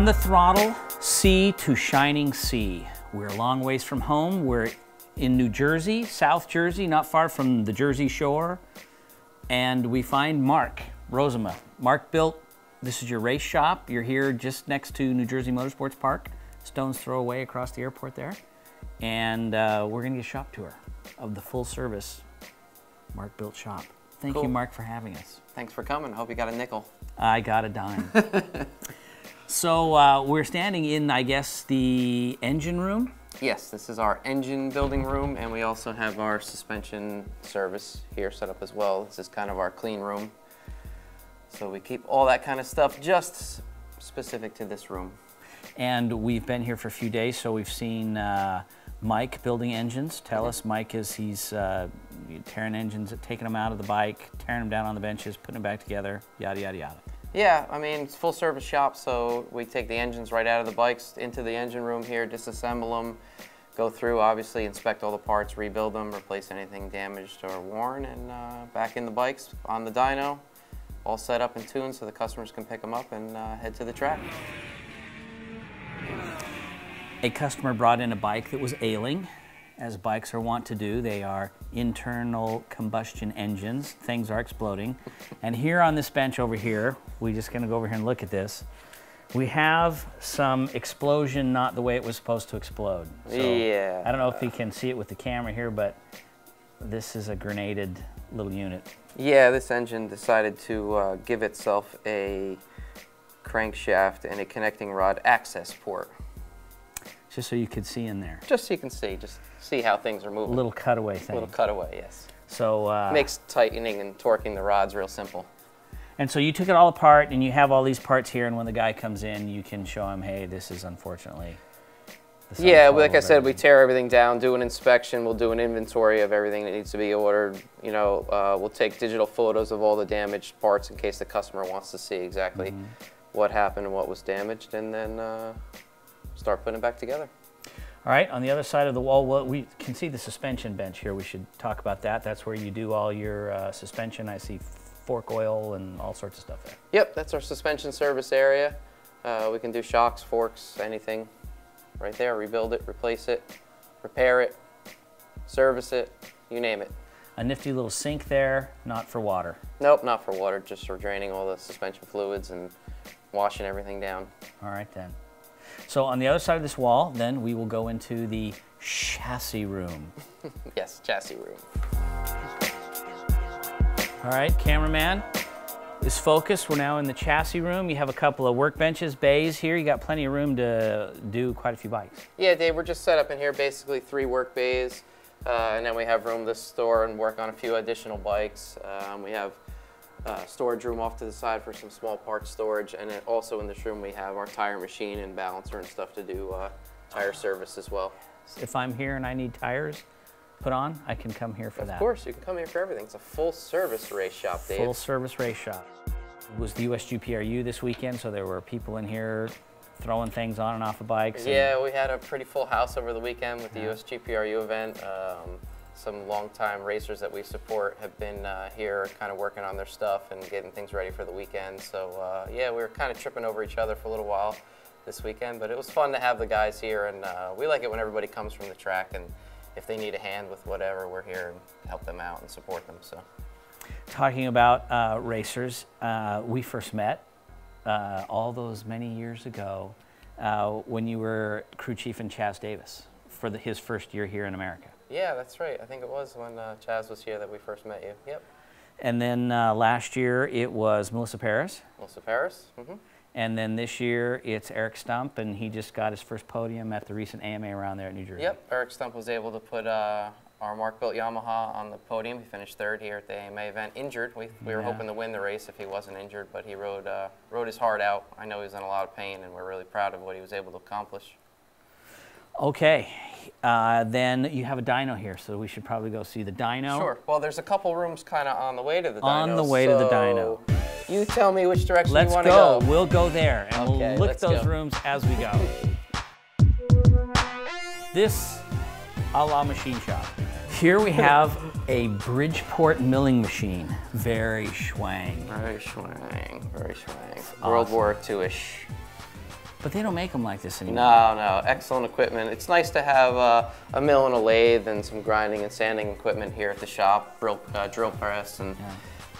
On the throttle, sea to shining sea. We're a long ways from home. We're in New Jersey, South Jersey, not far from the Jersey Shore. And we find Mark Rozema. Markbilt, this is your race shop. You're here just next to New Jersey Motorsports Park, stone's throw away across the airport there. And uh, we're gonna get a shop tour of the full service Markbilt shop. Thank Cool. you, Mark, for having us. Thanks for coming. Hope you got a nickel. I got a dime. so uh, we're standing in, I guess, the engine room. Yes, this is our engine building room, and we also have our suspension service here set up as well. This is kind of our clean room. So we keep all that kind of stuff just specific to this room. And we've been here for a few days, so we've seen uh, Mike building engines. Tell us, Mike, is he's uh, tearing engines, taking them out of the bike, tearing them down on the benches, putting them back together, yada, yada, yada. Yeah, I mean, it's full service shop, so we take the engines right out of the bikes into the engine room here, disassemble them, go through, obviously inspect all the parts, rebuild them, replace anything damaged or worn, and uh, back in the bikes on the dyno, all set up and tuned so the customers can pick them up and uh, head to the track. A customer brought in a bike that was ailing, as bikes are wont to do. They are internal combustion engines. Things are exploding. And here on this bench over here, we're just gonna go over here and look at this. We have some explosion not the way it was supposed to explode. So, Yeah. I don't know if you can see it with the camera here, but this is a grenaded little unit. Yeah, this engine decided to uh, give itself a crankshaft and a connecting rod access port. Just so you could see in there. Just so you can see, just see how things are moving. A little cutaway thing. little cutaway, yes. So uh, Makes tightening and torquing the rods real simple. And so you took it all apart and you have all these parts here and when the guy comes in, you can show him, hey, this is unfortunately. the Yeah, like I said, we tear everything down, do an inspection, we'll do an inventory of everything that needs to be ordered. You know, uh, we'll take digital photos of all the damaged parts in case the customer wants to see exactly Mm-hmm. what happened and what was damaged, and then uh, start putting it back together. All right, on the other side of the wall, well, we can see the suspension bench here. We should talk about that. That's where you do all your uh, suspension. I see fork oil and all sorts of stuff there. Yep, that's our suspension service area. Uh, we can do shocks, forks, anything right there. Rebuild it, replace it, repair it, service it, you name it. A nifty little sink there, not for water. Nope, not for water, just for draining all the suspension fluids and washing everything down. All right, then. So on the other side of this wall, then we will go into the chassis room. Yes, chassis room. All right, cameraman is focused. We're now in the chassis room. You have a couple of workbenches, bays here. You got plenty of room to do quite a few bikes. Yeah, Dave, we're just set up in here basically three work bays, uh, and then we have room to store and work on a few additional bikes. Um, we have uh, storage room off to the side for some small parts storage, and then also in this room we have our tire machine and balancer and stuff to do uh, tire service as well. If I'm here and I need tires put on, I can come here for that. Of course, you can come here for everything. It's a full service race shop, Dave. Full service race shop. It was the USGPRU this weekend, so there were people in here throwing things on and off of bikes. Yeah, we had a pretty full house over the weekend with the USGPRU event. Um, some longtime racers that we support have been uh, here kind of working on their stuff and getting things ready for the weekend. So, uh, yeah, we were kind of tripping over each other for a little while this weekend, but it was fun to have the guys here. And uh, we like it when everybody comes from the track. And if they need a hand with whatever, we're here and help them out and support them. So, Talking about uh, racers, uh, we first met uh, all those many years ago when you were crew chief in Chaz Davies for the, his first year here in America. Yeah, that's right. I think it was when uh, Chaz was here that we first met you. Yep. And then uh, last year it was Melissa Paris. Melissa Paris. Mm-hmm. And then this year it's Eric Stump, and he just got his first podium at the recent AMA around there at New Jersey. Yep, Eric Stump was able to put uh, our Markbilt Yamaha on the podium. He finished third here at the AMA event, injured. We, we were Yeah. hoping to win the race if he wasn't injured, but he rode, uh, rode his heart out. I know he was in a lot of pain, and we're really proud of what he was able to accomplish. Okay, uh, then you have a dyno here, so we should probably go see the dyno. Sure. Well, there's a couple rooms kind of on the way to the dyno. On the way to the so You tell me which direction Let's you want go. to go. We'll go there, and Okay, we'll look at those go. rooms as we go. This a la machine shop. Here we have a Bridgeport milling machine. Very schwang. Very swang, very swang. Awesome. World War II-ish. But they don't make them like this anymore. No, no, excellent equipment. It's nice to have uh, a mill and a lathe and some grinding and sanding equipment here at the shop, drill, uh, drill press, and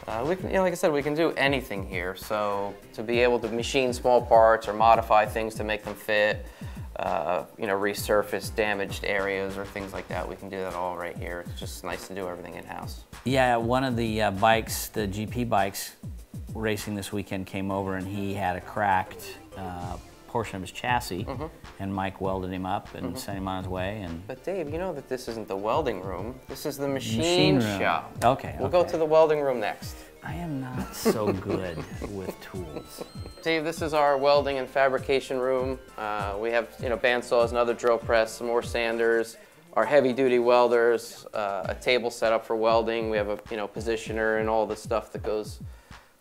uh, we can, you know, like I said, we can do anything here. So to be able to machine small parts or modify things to make them fit, uh, you know, resurface damaged areas or things like that, we can do that all right here. It's just nice to do everything in-house. Yeah, one of the uh, bikes, the GP bikes racing this weekend came over and he had a cracked uh, portion of his chassis Mm-hmm. and Mike welded him up and sent him on his way and But Dave, you know that this isn't the welding room. This is the machine, Machine shop. Okay, We'll go to the welding room next. I am not so good with tools. Dave, this is our welding and fabrication room. Uh, we have, you know, bandsaws, another drill press, some more sanders, our heavy-duty welders, uh, a table set up for welding. We have a, you know, positioner and all the stuff that goes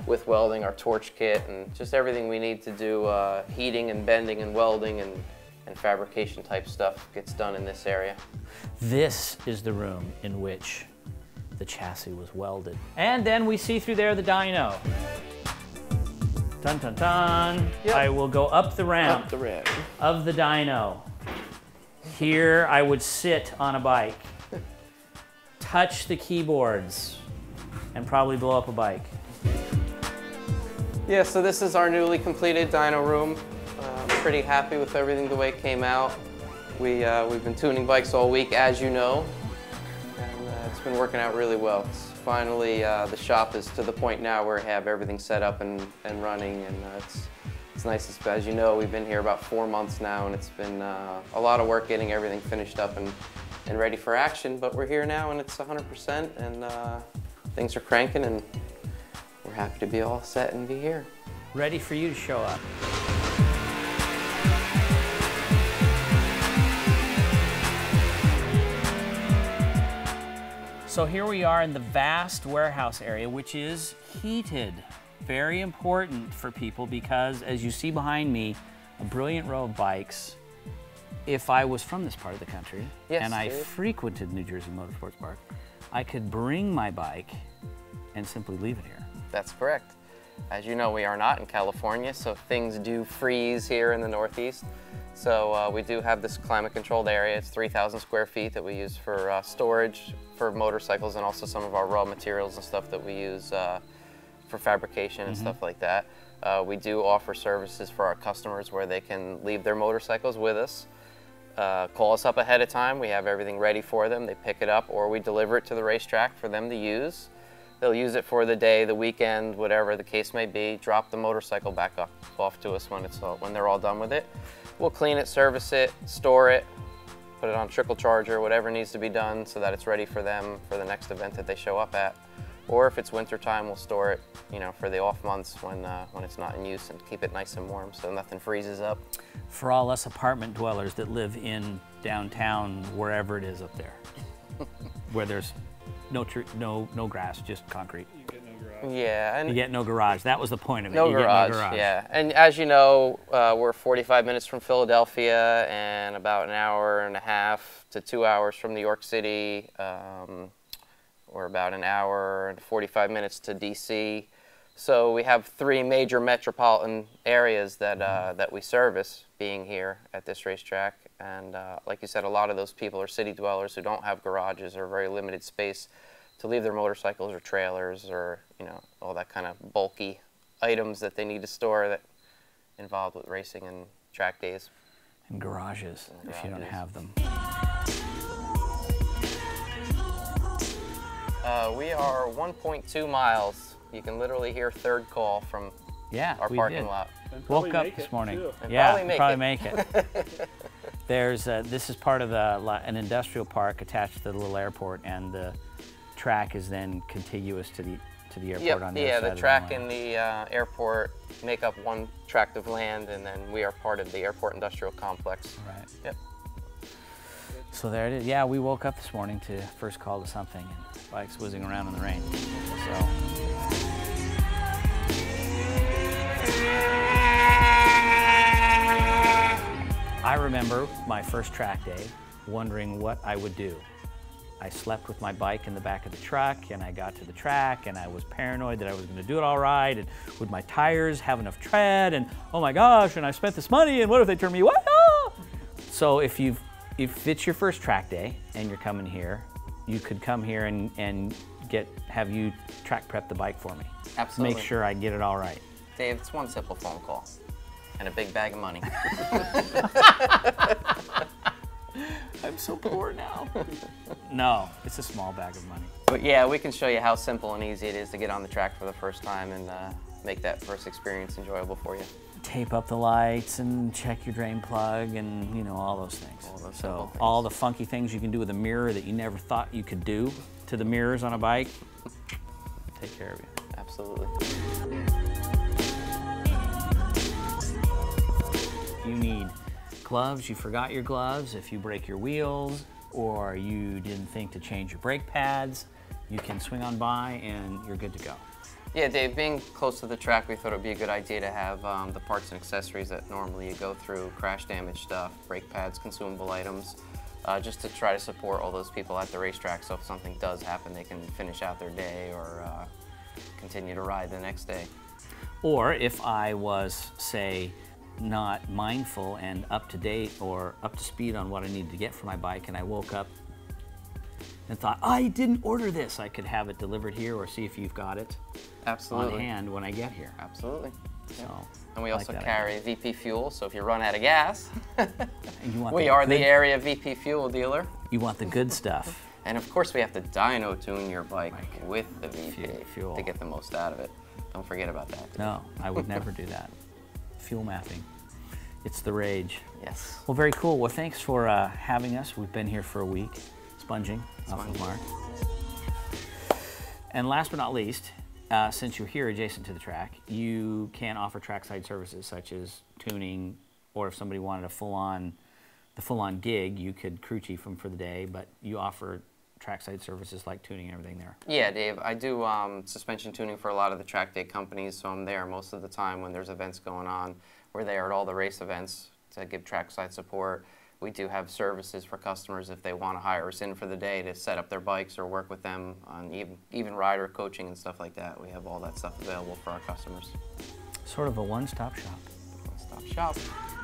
with welding, our torch kit, and just everything we need to do uh, heating and bending and welding and, and fabrication type stuff gets done in this area. This is the room in which the chassis was welded. And then we see through there the dyno. Dun dun dun. Yep. I will go up the ramp Up the ramp. of the dyno. Here I would sit on a bike, touch the keyboards, and probably blow up a bike. Yeah, so this is our newly completed dyno room. Uh, I'm pretty happy with everything the way it came out. We, uh, we've been tuning bikes all week, as you know, and uh, it's been working out really well. It's finally, uh, the shop is to the point now where we have everything set up and, and running, and uh, it's, it's nice. As you know, we've been here about four months now, and it's been a lot of work getting everything finished up and, and ready for action, but we're here now, and it's 100%, and things are cranking, and happy to be all set and be here. Ready for you to show up. So here we are in the vast warehouse area, which is heated. Very important for people because, as you see behind me, a brilliant row of bikes. If I was from this part of the country Yes, and I Dave. frequented New Jersey Motorsports Park, I could bring my bike and simply leave it here. That's correct. As you know, we are not in California, so things do freeze here in the Northeast. So uh, we do have this climate-controlled area. It's 3,000 square feet that we use for uh, storage for motorcycles and also some of our raw materials and stuff that we use uh, for fabrication and stuff like that. Uh, we do offer services for our customers where they can leave their motorcycles with us. Uh, call us up ahead of time. We have everything ready for them. They pick it up or we deliver it to the racetrack for them to use. They'll use it for the day, the weekend, whatever the case may be. Drop the motorcycle back up, off to us when it's all, when they're all done with it. We'll clean it, service it, store it, put it on trickle charger, whatever needs to be done so that it's ready for them for the next event that they show up at. Or if it's winter time, we'll store it, you know, for the off months when uh, when it's not in use and keep it nice and warm so nothing freezes up. For all us apartment dwellers that live in downtown, wherever it is up there, where there's no tr- no no grass, just concrete. Yeah, and You get no garage. That was the point of it. No you garage, Get no garage. yeah. And as you know, uh, we're 45 minutes from Philadelphia and about an hour and a half to two hours from New York City. Um, or about an hour and 45 minutes to DC. So we have three major metropolitan areas that, uh, that we service being here at this racetrack. And uh, like you said, a lot of those people are city dwellers who don't have garages or very limited space to leave their motorcycles or trailers or, you know, all that kind of bulky items that they need to store that involved with racing and track days. And garages, if you don't have them. Uh, we are 1.2 miles. You can literally hear third call from Yeah, our we parking did. lot. Woke up this morning. And Yeah, probably make probably it. make it. There's uh, this is part of the, an industrial park attached to the little airport, and the track is then contiguous to the to the airport Yep, on the yeah, other the side of track runway. and the uh, airport make up one tract of land, and then we are part of the airport industrial complex. Right. Yep. So there it is. Yeah, we woke up this morning to first call to something, and bikes whizzing around in the rain. So. I remember my first track day, wondering what I would do. I slept with my bike in the back of the truck and I got to the track and I was paranoid that I was going to do it all right and would my tires have enough tread and oh my gosh and I spent this money and what if they turn me! So if you if it's your first track day and you're coming here, you could come here and, and get have you track prep the bike for me. Absolutely. Make sure I get it all right. Dave, it's one simple phone call and a big bag of money. I'm so poor now. no, it's a small bag of money. but yeah, we can show you how simple and easy it is to get on the track for the first time and uh, make that first experience enjoyable for you. Tape up the lights and check your drain plug and you know all those things. All those so things. all the funky things you can do with a mirror that you never thought you could do to the mirrors on a bike, take care of you. Absolutely. You need gloves, you forgot your gloves, if you break your wheels or you didn't think to change your brake pads, you can swing on by and you're good to go. Yeah, Dave, being close to the track, we thought it would be a good idea to have um, the parts and accessories that normally you go through, crash damage stuff, brake pads, consumable items, uh, just to try to support all those people at the racetrack so if something does happen, they can finish out their day or uh, continue to ride the next day. Or if I was, say, not mindful and up to date or up to speed on what I needed to get for my bike, and I woke up and thought, I didn't order this, I could have it delivered here or see if you've got it on Absolutely. hand when I get here. Absolutely. So, And we like also that carry VP Fuel, so if you run out of gas, And you want we are the area VP Fuel dealer. You want the good stuff. And of course, we have to dyno tune your bike with the VP fuel. to get the most out of it. Don't forget about that. No, I would never do that. Fuel mapping. It's the rage. Yes. Well, very cool. Well, thanks for uh, having us. We've been here for a week, sponging off of Mark. And last but not least, uh, since you're here adjacent to the track, you can offer trackside services such as tuning, or if somebody wanted a full-on, the full-on gig, you could crew chief them for the day. But you offer trackside services like tuning and everything there. Yeah, Dave. I do um, suspension tuning for a lot of the track day companies, so I'm there most of the time when there's events going on. We're there at all the race events to give trackside support. We do have services for customers if they want to hire us in for the day to set up their bikes or work with them on even, even rider coaching and stuff like that. We have all that stuff available for our customers. Sort of a one-stop shop. One stop shop.